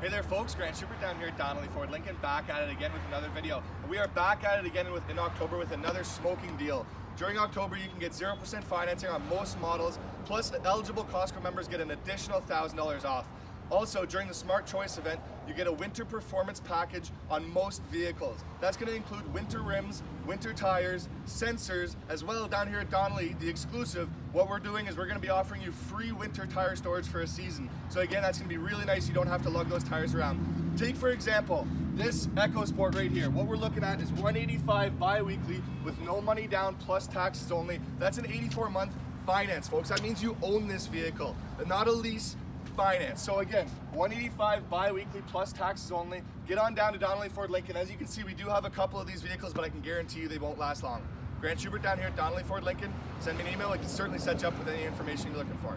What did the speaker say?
Hey there folks, Grant Schubert down here at Donnelly Ford Lincoln, back at it again with another video. We are back at it again with, in October with another smoking deal. During October, you can get 0% financing on most models, plus the eligible Costco members get an additional $1,000 off. Also, during the Smart Choice event, you get a winter performance package on most vehicles. That's going to include winter rims, winter tires, sensors, as well down here at Donnelly, the exclusive. What we're doing is we're going to be offering you free winter tire storage for a season. So again, that's going to be really nice. You don't have to lug those tires around. Take for example, this EcoSport right here. What we're looking at is 185 bi-weekly with no money down plus taxes only. That's an 84 month finance, folks. That means you own this vehicle, not a lease, So again, 185 bi-weekly plus taxes only. Get on down to Donnelly Ford Lincoln. As you can see, we do have a couple of these vehicles, but I can guarantee you they won't last long. Grant Schubert down here at Donnelly Ford Lincoln. Send me an email. I can certainly set you up with any information you're looking for.